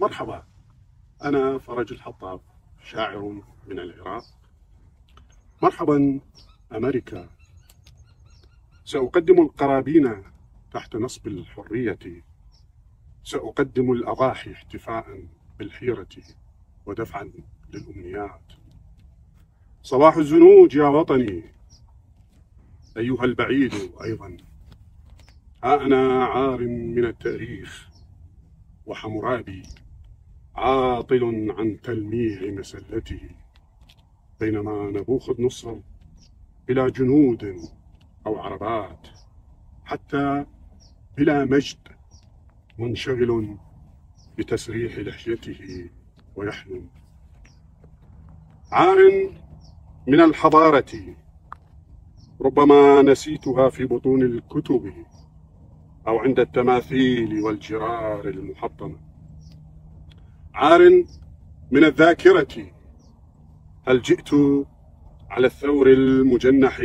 مرحبا. أنا فرج الحطاب شاعر من العراق. مرحبا أمريكا. سأقدم القرابين تحت نصب الحرية. سأقدم الأضاحي احتفاء بالحيرة ودفعا للأمنيات. صباح الزنوج يا وطني. أيها البعيد أيضا. ها أنا عار من التاريخ وحمرابي عاطل عن تلميع مسلته بينما نبوخذ نصر بلا جنود أو عربات حتى بلا مجد منشغل بتسريح لحيته ويحلم عار من الحضارة ربما نسيتها في بطون الكتب أو عند التماثيل والجرار المحطمة. عار من الذاكرة. هل جئت على الثور المجنح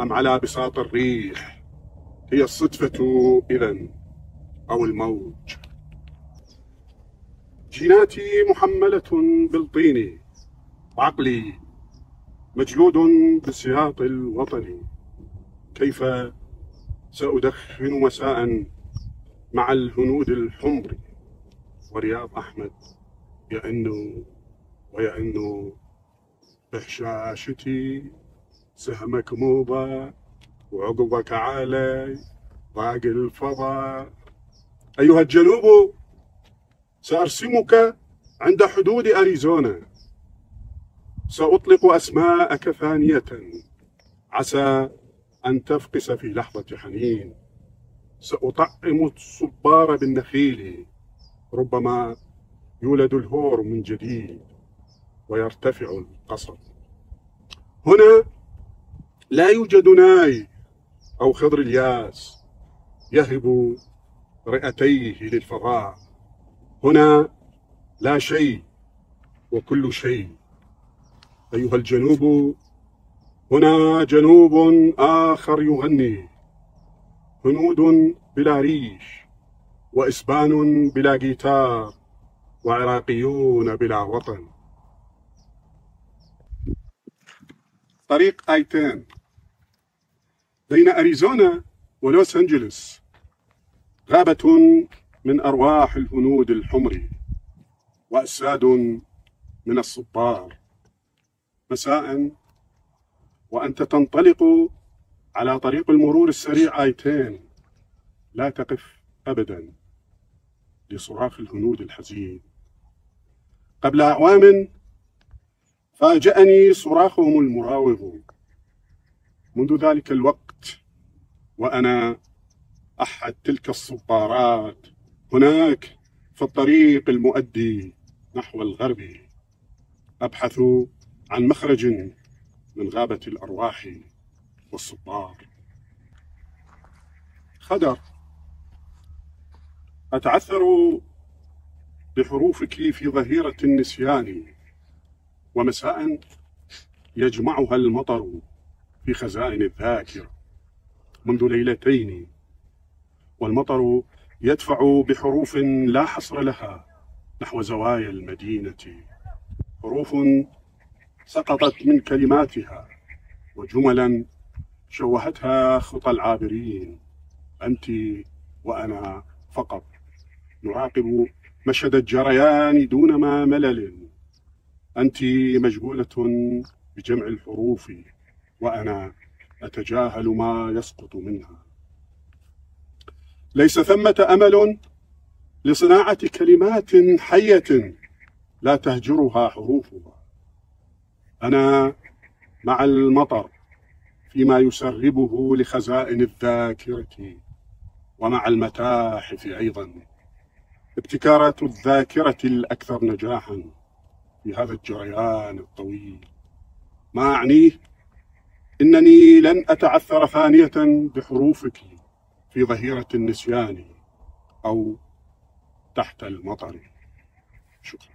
أم على بساط الريح؟ هي الصدفة إذا أو الموج. جيناتي محملة بالطين عقلي مجلود بسياط الوطن. كيف سأدخن مساء مع الهنود الحمر؟ ورياض أحمد يأنو ويأنو بحشاشتي سهمك موبا وعقبك عالي باقي الفضاء أيها الجنوب سأرسمك عند حدود أريزونا. سأطلق أسماءك ثانية. عسى أن تفقس في لحظة حنين. سأطعم الصبار بالنخيل. ربما يولد الهور من جديد ويرتفع القصر. هنا لا يوجد ناي أو خضر الياس يهب رئتيه للفضاء. هنا لا شيء وكل شيء. أيها الجنوب هنا جنوب آخر يغني هنود بلا ريش. وإسبان بلا جيتار وعراقيون بلا وطن. طريق آيتين. بين أريزونا ولوس أنجلوس غابة من أرواح الهنود الحمر وأساد من الصبار. مساء وأنت تنطلق على طريق المرور السريع آيتين. لا تقف أبدا. لصراخ الهنود الحزين. قبل أعوام فاجأني صراخهم المراوغ. منذ ذلك الوقت وأنا أحد تلك الصبارات هناك في الطريق المؤدي نحو الغرب أبحث عن مخرج من غابة الأرواح والصبار. خدر. أتعثر بحروفك في ظهيرة النسيان ومساء يجمعها المطر في خزائن الذاكرة منذ ليلتين والمطر يدفع بحروف لا حصر لها نحو زوايا المدينة. حروف سقطت من كلماتها وجملا شوهتها خطى العابرين أنت وأنا فقط. نراقب مشهد الجريان دون ما ملل. أنت مشغولة بجمع الحروف وأنا أتجاهل ما يسقط منها. ليس ثمة أمل لصناعة كلمات حية لا تهجرها حروفها. أنا مع المطر فيما يسربه لخزائن الذاكرة ومع المتاحف أيضا. ابتكارات الذاكرة الأكثر نجاحا في هذا الجريان الطويل. ما أعنيه؟ إنني لن أتعثر ثانية بحروفك في ظهيرة النسيان أو تحت المطر. شكرا.